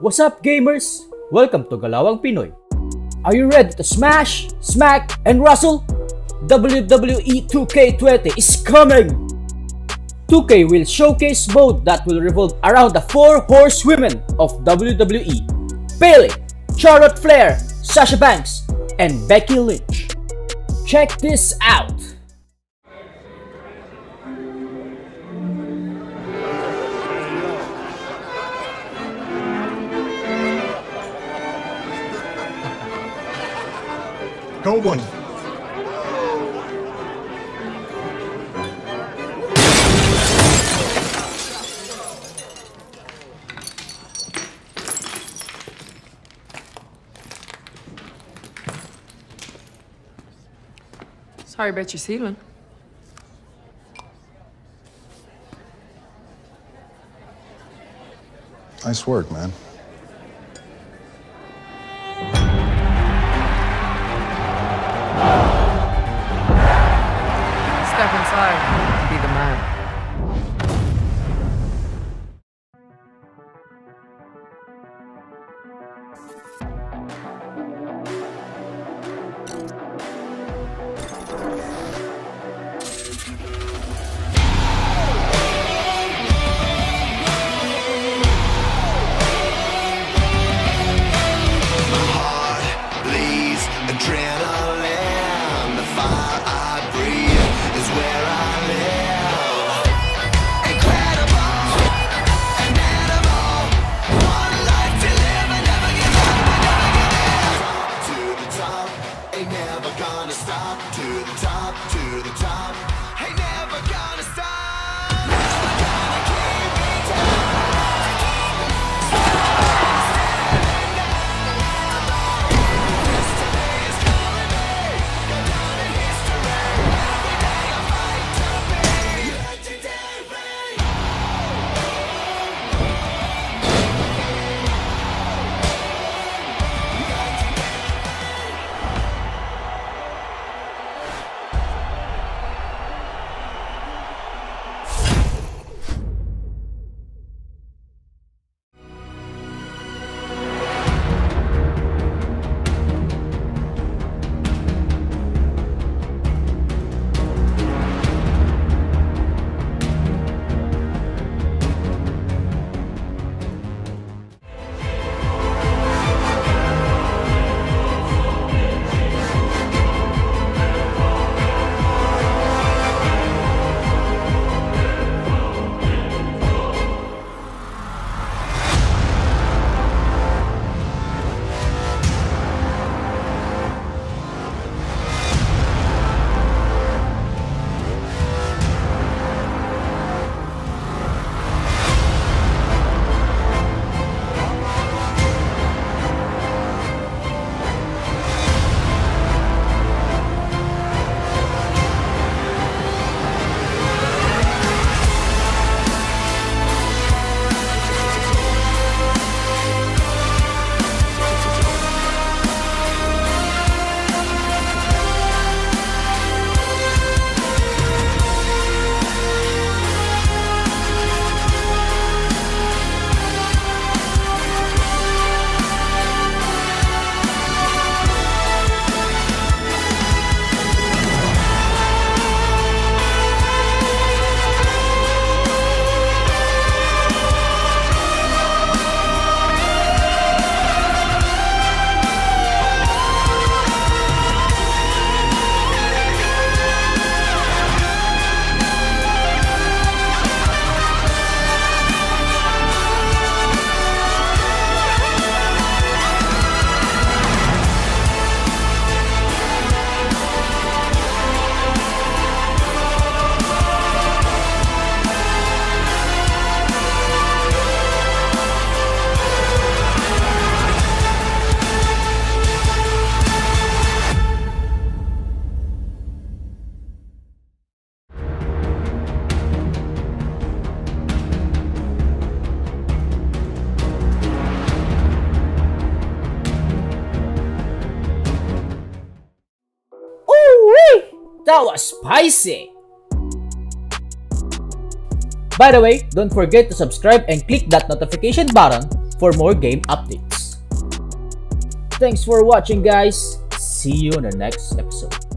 What's up gamers? Welcome to Galawang Pinoy. Are you ready to smash, smack, and wrestle? WWE 2K20 is coming! 2K will showcase mode that will revolve around the four horsewomen of WWE. Bayley, Charlotte Flair, Sasha Banks, and Becky Lynch. Check this out! Go one. Sorry about your ceiling. Nice work, man. That was spicy! By the way, don't forget to subscribe and click that notification button for more game updates. Thanks for watching guys. See you in the next episode.